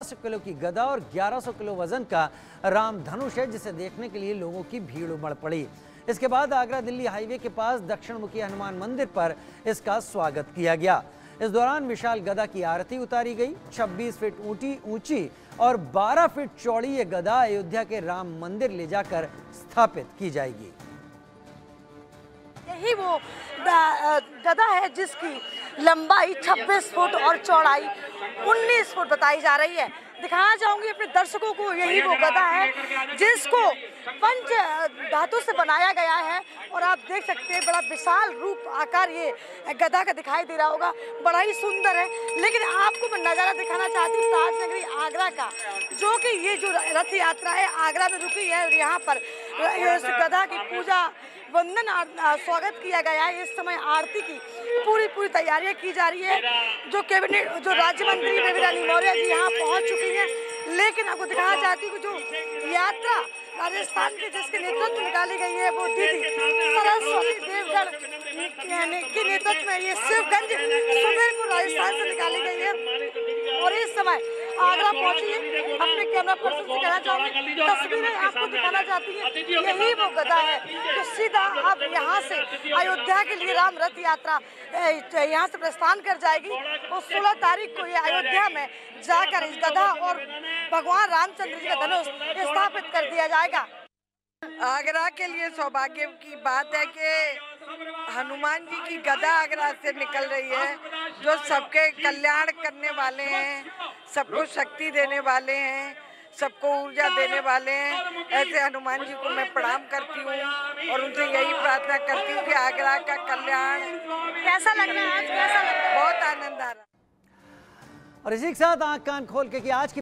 Kilo की गदा और 1100 किलो वज़न का राम धनुष है, जिसे देखने के लिए लोगों की भीड़ उमड़ पड़ी। इसके बाद आगरा दिल्ली हाईवे के पास दक्षिण मुखी हनुमान मंदिर पर इसका स्वागत किया गया। इस दौरान विशाल गदा की आरती उतारी गई। 26 फीट ऊँची ऊँची और 12 फीट चौड़ी ये गदा अयोध्या के राम मंदिर ले जाकर स्थापित की जाएगी। यही वो गदा है जिसकी लंबाई 26 फुट और चौड़ाई 19 फुट बताई जा रही है। दिखाना चाहूँगी अपने दर्शकों को यही वो गदा है जिसको पंच धातु से बनाया गया है और आप देख सकते हैं बड़ा विशाल रूप आकार ये गदा का दिखाई दे रहा होगा। बड़ा ही सुंदर है। लेकिन आपको मैं नज़ारा दिखाना चाहती हूँ ताज नगरी आगरा का जो कि ये जो रथ यात्रा है आगरा में रुकी है और यहाँ पर इस गदा की पूजा वंदन स्वागत किया गया है। इस समय आरती की पूरी पूरी तैयारियाँ की जा रही है, जो कैबिनेट जो राज्य मंत्री बेबी रानी मौर्य जी यहाँ पहुँच चुकी हैं। लेकिन आपको दिखाना चाहती हूँ जो यात्रा राजस्थान के, जिसके नेतृत्व निकाली गई है, वो दीदी सरस्वती देवगढ़ के नेतृत्व में ये शिवगंज सुमेरपुर राजस्थान आगरा पहुँची है अपने कैमरा पर्सन से कहना चाहूँगी तस्वीरें आपको दिखाना चाहती है। यही वो गदा है जो सीधा अब यहाँ से अयोध्या के लिए राम रथ यात्रा यहाँ से प्रस्थान कर जाएगी और सोलह तारीख को ये अयोध्या में जाकर इस गदा और भगवान रामचंद्र जी का धनुष स्थापित कर दिया जाएगा। आगरा के लिए सौभाग्य की बात है कि हनुमान जी की गदा आगरा से निकल रही है जो सबके कल्याण करने वाले हैं सबको शक्ति देने वाले हैं सबको ऊर्जा देने वाले हैं ऐसे हनुमान जी को मैं प्रणाम करती हूँ और उनसे यही प्रार्थना करती हूँ कि आगरा का कल्याण कैसा लग रहा है आज? कैसा लग रहा है? बहुत आनंद आ रहा और इसी के साथ आँख कान खोल के कि आज की